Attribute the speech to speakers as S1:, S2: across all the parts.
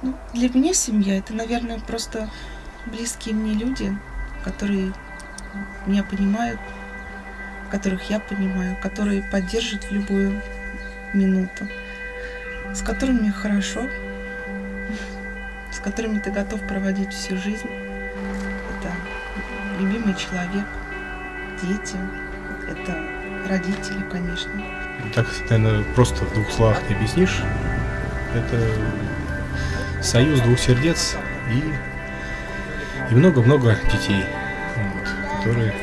S1: Ну, для меня семья это, наверное, просто близкие мне люди, которые меня понимают, которых я понимаю, которые поддержат в любую минуту, с которыми хорошо, с которыми ты готов проводить всю жизнь. Это любимый человек, дети, это родители, конечно.
S2: Так, наверное, просто в двух словах не объяснишь. Это союз двух сердец и и много-много детей, вот, которые,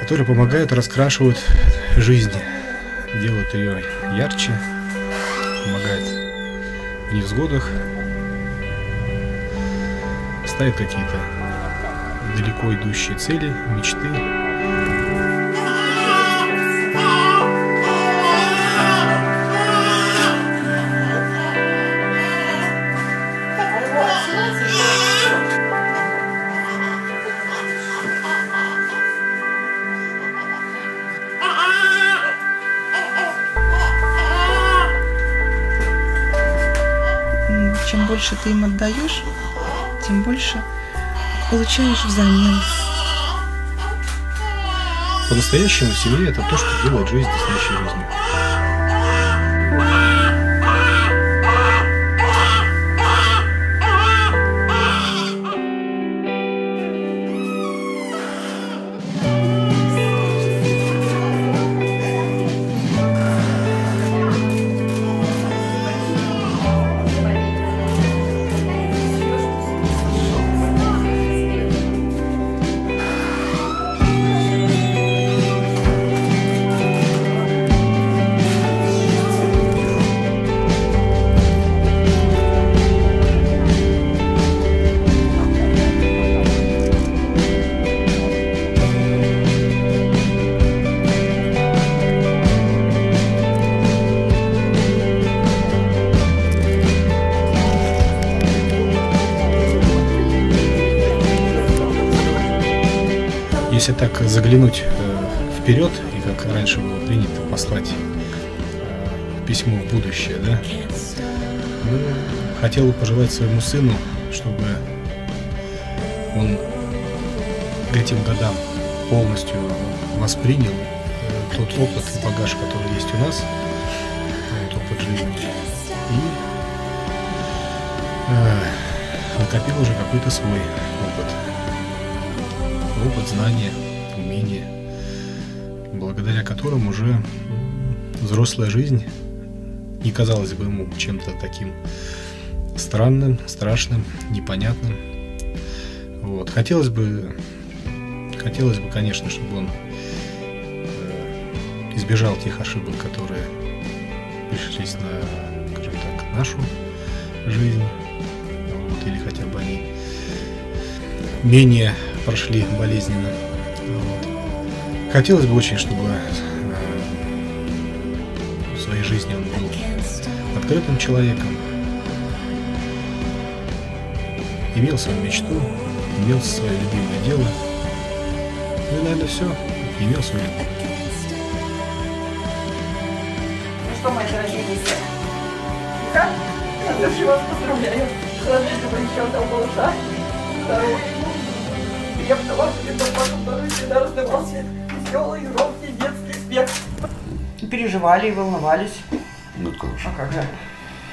S2: которые помогают, раскрашивают жизнь, делают ее ярче, помогают в невзгодах, ставят какие-то далеко идущие цели, мечты.
S1: Больше ты им отдаешь, тем больше получаешь взамен.
S2: По-настоящему семья это то, что делает жизнь настоящей жизнью. Если так заглянуть э, вперед, и как раньше было принято послать э, письмо в будущее, да, ну, хотел бы пожелать своему сыну, чтобы он к этим годам полностью воспринял э, тот опыт и багаж, который есть у нас, вот опыт жизни, и накопил уже какой-то свой опыт знания, умения, благодаря которым уже взрослая жизнь не казалась бы ему чем-то таким странным, страшным, непонятным. Вот. Хотелось бы, хотелось бы, конечно, чтобы он э, избежал тех ошибок, которые пришлись на, скажем так, нашу жизнь, вот, или хотя бы они менее прошли болезненно. Вот. Хотелось бы очень, чтобы э, в своей жизни он был открытым человеком, имел свою мечту, имел свое любимое дело. Ну наверное, все. Имел свою любовь.
S3: Ну что, мои дорогие? Как? Я вас поздравляю. Хорошо, еще одного малыша. Второго я потому что где-то потом всегда раздавался веселый, громкий детский смех. Переживали и волновались.
S4: Ну, конечно.
S3: А как же?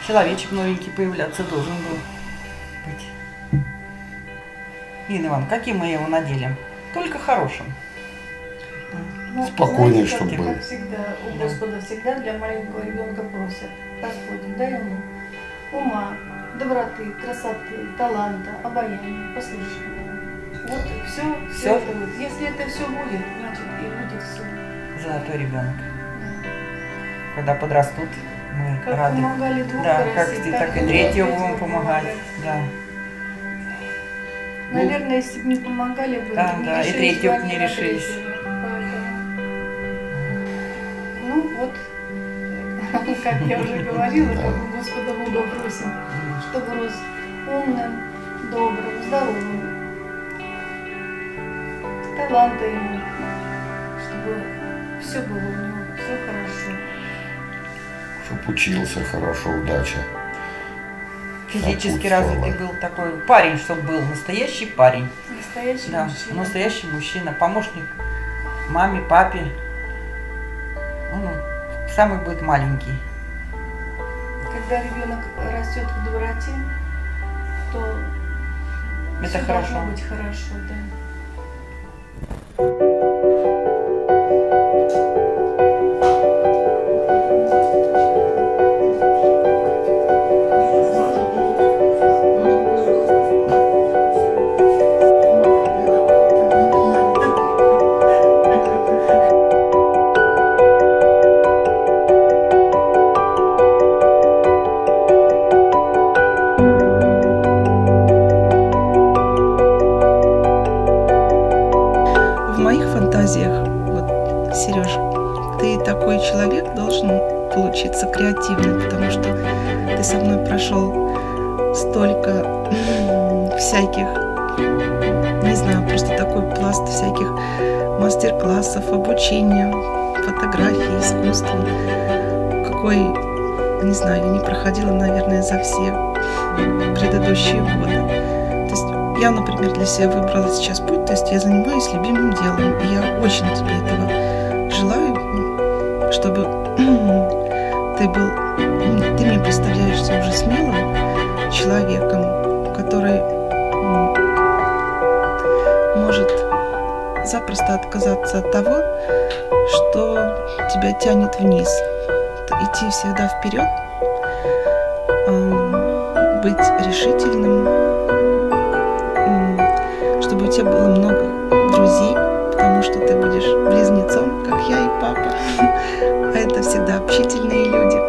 S3: Человечек новенький появляться должен был быть. Инна Иван, каким мы его надели? Только хорошим.
S4: Ну, Спокойнее, чтобы
S5: было.
S4: Как
S5: всегда, у Господа всегда для маленького ребенка просят. Господи, дай ему ума, доброты, красоты, таланта, обаяния, послушания. Вот все, все, все это вот. Если это все будет, значит и будет все.
S3: Золотой ребенок. Да. Когда подрастут, мы
S5: как
S3: рады.
S5: помогали двух
S3: Да,
S5: вырастить,
S3: как, так, так и третьего будем помогать. Да.
S5: Наверное, если бы не помогали бы,
S3: да,
S5: не
S3: да, и третьего бы не решились.
S5: Ну вот, как я уже говорила, как у Господа Бога просим, чтобы рос умным, добрым, здоровым, таланта ему, чтобы все было у него, все хорошо.
S4: Чтоб учился хорошо, удача.
S3: физически развитый был такой парень, чтобы был настоящий парень.
S5: Настоящий
S3: Да,
S5: мужчина.
S3: настоящий мужчина, помощник маме, папе. Ну, самый будет маленький.
S5: Когда ребенок растет в доброте, то
S3: Это
S5: всё
S3: хорошо.
S5: должно быть хорошо, да.
S1: В человек должен получиться креативный, потому что ты со мной прошел столько всяких, не знаю, просто такой пласт всяких мастер-классов, обучения, фотографии, искусству, какой, не знаю, я не проходила, наверное, за все предыдущие годы. То есть я, например, для себя выбрала сейчас путь, то есть я занимаюсь любимым делом, и я очень тебе этого чтобы ты был, ты мне представляешься уже смелым человеком, который может запросто отказаться от того, что тебя тянет вниз, идти всегда вперед, быть решительным, чтобы у тебя было много друзей, тому, что ты будешь близнецом, как я и папа. А это всегда общительные люди.